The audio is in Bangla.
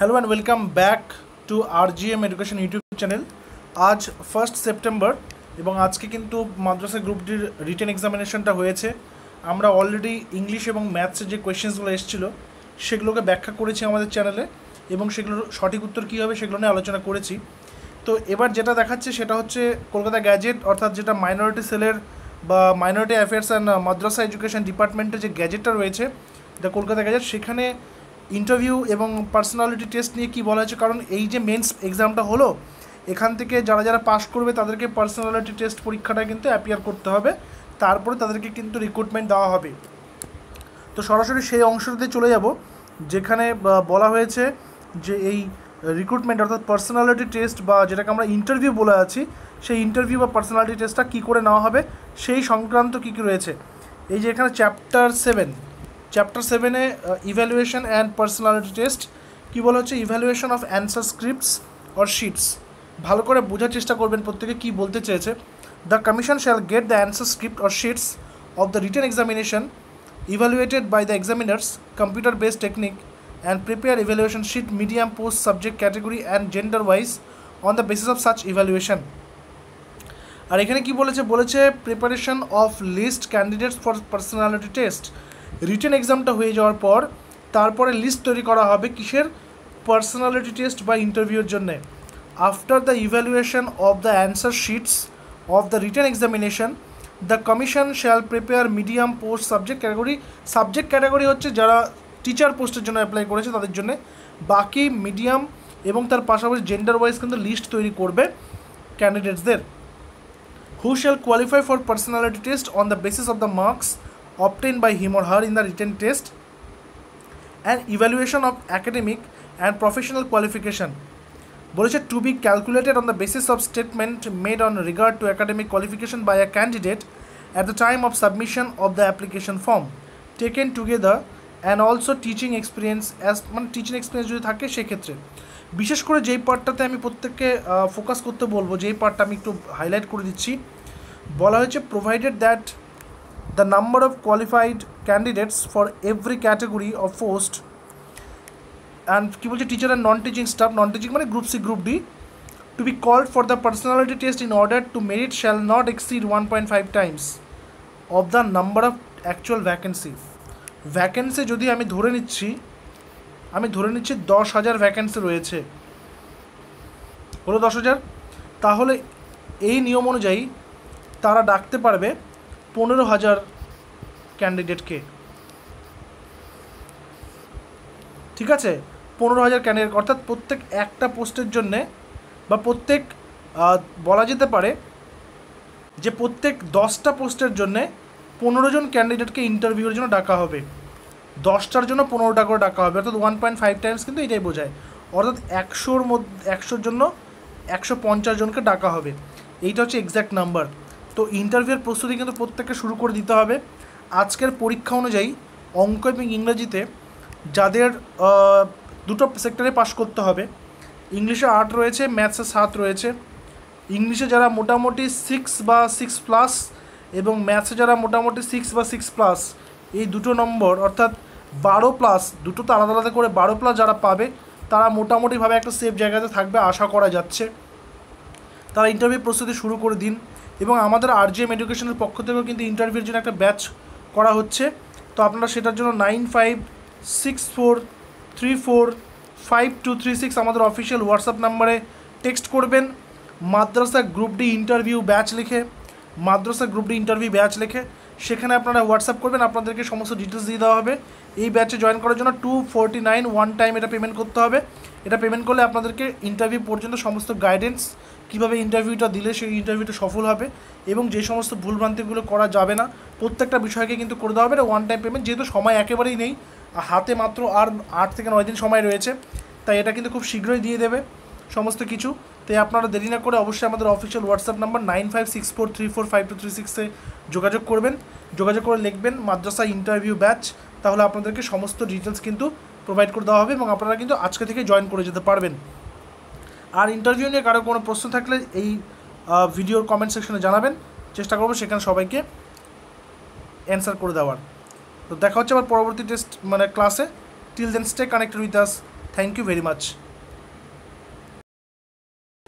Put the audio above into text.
Hello and welcome back to R G M education YouTube channel আজ ফার্স্ট সেপ্টেম্বর এবং আজকে কিন্তু মাদ্রাসা গ্রুপটির রিটেন এক্সামিনেশনটা হয়েছে। আমরা অলরেডি ইংলিশ এবং ম্যাথসের যে কোয়েশ্চেন্সগুলো এসেছিল, সেগুলোকে ব্যাখ্যা করেছি আমাদের চ্যানেলে এবং সেগুলোর সঠিক উত্তর কী হবে সেগুলো নিয়ে আলোচনা করেছি। তো এবার যেটা দেখাচ্ছে সেটা হচ্ছে কলকাতা গ্যাজেট অর্থাৎ যেটা মাইনরিটি সেলের বা minority affairs and madrasah education ডিপার্টমেন্টের যে গ্যাজেটটা রয়েছে দ্য কলকাতা গ্যাজেট সেখানে ইন্টারভিউ এবং পার্সোনালিটি টেস্ট নিয়ে কী বলা হয়েছে? কারণ এই যে মেন্স এক্সামটা হলো, এখান থেকে যারা যারা পাস করবে তাদেরকে পার্সোনালিটি টেস্ট পরীক্ষাটা কিন্তু অ্যাপিয়ার করতে হবে। তারপরে তাদেরকে কিন্তু রিক্রুটমেন্ট দেওয়া হবে। তো সরাসরি সেই অংশটাতে চলে যাব, যেখানে বলা হয়েছে যে এই রিক্রুটমেন্ট অর্থাৎ পার্সোনালিটি টেস্ট বা যেটাকে আমরা ইন্টারভিউ বলে আছি, সেই ইন্টারভিউ বা পার্সোনালিটি টেস্টটা কী করে নেওয়া হবে, সেই সংক্রান্ত কী কী রয়েছে। এই যে এখানে চ্যাপ্টার সেভেন চ্যাপ্টার সেভেনে ইভ্যালুয়েশন অ্যান্ড পার্সোনালিটি টেস্ট কী বলা হচ্ছে? Evaluation of answer scripts or sheets ভালো করে বোঝার চেষ্টা করবেন প্রত্যেকে কী বলতে চেয়েছে। The commission shall get the answer script or sheets of the written examination evaluated by the examiners computer based technique, and prepare evaluation sheet medium, post, subject, category, and gender wise on the basis of such evaluation. আর এখানে কি বলেছে? বলেছে preparation of list candidates for personality test written এক্সামটা হয়ে যাওয়ার পর তারপরে লিস্ট তৈরি করা হবে কিসের? পার্সোনালিটি টেস্ট বা ইন্টারভিউর জন্যে। After the evaluation of the answer sheets of the written examination the commission shall prepare medium post subject category subject category হচ্ছে যারা টিচার পোস্টের জন্য অ্যাপ্লাই করেছে তাদের জন্য। বাকি মিডিয়াম এবং তার পাশাপাশি জেন্ডার ওয়াইজ কিন্তু লিস্ট তৈরি করবে ক্যান্ডিডেটসদের who shall qualify for personality test on the basis of the marks obtain by him or her in the written test and evaluation of academic and professional qualification বলেছে to be calculated on the basis of statement made on regard to academic qualification by a candidate at the time of submission of the application form taken together and also teaching experience as মানে টিচিং এক্সপিরিয়েন্স যদি থাকে সেক্ষেত্রে। বিশেষ করে যেই পার্টটাতে আমি প্রত্যেককে ফোকাস করতে বলব, যেই পার্টটা আমি একটু হাইলাইট করে দিচ্ছি, বলা হয়েছে provided that the number of qualified candidates for every category of post and কী বলছে teacher and non teaching staff non teaching মানে group C group D to be called for the personality test in order to merit shall not exceed one point five times of the number of actual vacancy vacancy যদি আমি ধরে নিচ্ছি, আমি ধরে নিচ্ছি দশ হাজার ভ্যাকেন্সি রয়েছে। হলো দশ হাজার? তাহলে এই নিয়ম অনুযায়ী তারা ডাকতে পারবে পনেরো হাজার ক্যান্ডিডেটকে ঠিক আছে? পনেরো হাজার ক্যান্ডিডেট অর্থাৎ প্রত্যেক একটা পোস্টের জন্যে বা প্রত্যেক বলা যেতে পারে যে প্রত্যেক দশটা পোস্টের জন্যে পনেরো জন ক্যান্ডিডেটকে ইন্টারভিউর জন্য ডাকা হবে। দশটার জন্য পনেরোটা করে ডাকা হবে। অর্থাৎ ওয়ান পয়েন্ট ফাইভ টাইমস কিন্তু এটাই বোঝায়। অর্থাৎ একশোর মধ্যে, একশোর জন্য একশো পঞ্চাশ জনকে ডাকা হবে। এইটা হচ্ছে এক্স্যাক্ট নাম্বার তো ইন্টারভিউয়ের প্রস্তুতি কিন্তু প্রত্যেককে শুরু করে দিতে হবে। আজকের পরীক্ষা অনুযায়ী অঙ্ক এবং ইংরেজিতে যাদের দুটো সেক্টরে পাশ করতে হবে। ইংলিশে আট রয়েছে ম্যাথসে সাত রয়েছে। ইংলিশে যারা মোটামুটি সিক্স বা সিক্স প্লাস এবং ম্যাথসে যারা মোটামুটি সিক্স বা সিক্স প্লাস এই দুটো নম্বর, অর্থাৎ বারো প্লাস দুটো তো আলাদা আলাদা করে বারো প্লাস যারা পাবে, তারা মোটামুটিভাবে একটা সেফ জায়গাতে থাকবে, আশা করা যাচ্ছে। তারা ইন্টারভিউ প্রস্তুতি শুরু করে দিন। এবং আমাদের আর জি এম এডুকেশনের পক্ষ থেকেও কিন্তু ইন্টারভিউর জন্য একটা ব্যাচ করা হচ্ছে। তো আপনারা সেটার জন্য nine five six four three four five two three six আমাদের অফিসিয়াল হোয়াটসঅ্যাপ নাম্বারে টেক্সট করবেন। Madrasah group D interview batch লিখে, madrasah group D interview batch লিখে, সেখানে আপনারা হোয়াটসঅ্যাপ করবেন, আপনাদেরকে সমস্ত ডিটেলস দিয়ে দেওয়া হবে। এই ব্যাচে জয়েন করার জন্য টু নাইন ওয়ান টাইম এটা পেমেন্ট করতে হবে। এটা পেমেন্ট করলে আপনাদেরকে ইন্টারভিউ পর্যন্ত সমস্ত গাইডেন্স কীভাবে ইন্টারভিউটা দিলে সেই ইন্টারভিউটা সফল হবে এবং যে সমস্ত ভুলভ্রান্তিগুলো করা যাবে না, প্রত্যেকটা বিষয়কে কিন্তু করে দেওয়া হবে। এটা ওয়ান টাইম পেমেন্ট যেহেতু সময় একেবারেই নেই হাতে মাত্র আর আট থেকে নয় দিন সময় রয়েছে, তাই এটা কিন্তু খুব শীঘ্রই দিয়ে দেবে সমস্ত কিছু। তাই আপনারা দেরি না করে অবশ্যই আমাদের official WhatsApp number nine five six four three four five two three সিক্সে যোগাযোগ করবেন। যোগাযোগ করে লিখবেন মাদ্রাসা ইন্টারভিউ ব্যাচ তাহলে আপনাদেরকে সমস্ত ডিটেলস কিন্তু প্রোভাইড করে দেওয়া হবে এবং আপনারা কিন্তু আজকে থেকে জয়েন করে যেতে পারবেন। আর ইন্টারভিউ নিয়ে কারও কোনো প্রশ্ন থাকলে এই ভিডিওর কমেন্ট সেকশনে জানাবেন। চেষ্টা করব সেখানে সবাইকে অ্যান্সার করে দেওয়ার। তো দেখা হচ্ছে আবার পরবর্তী টেস্ট মানে ক্লাসে till then stay connected with us thank you very much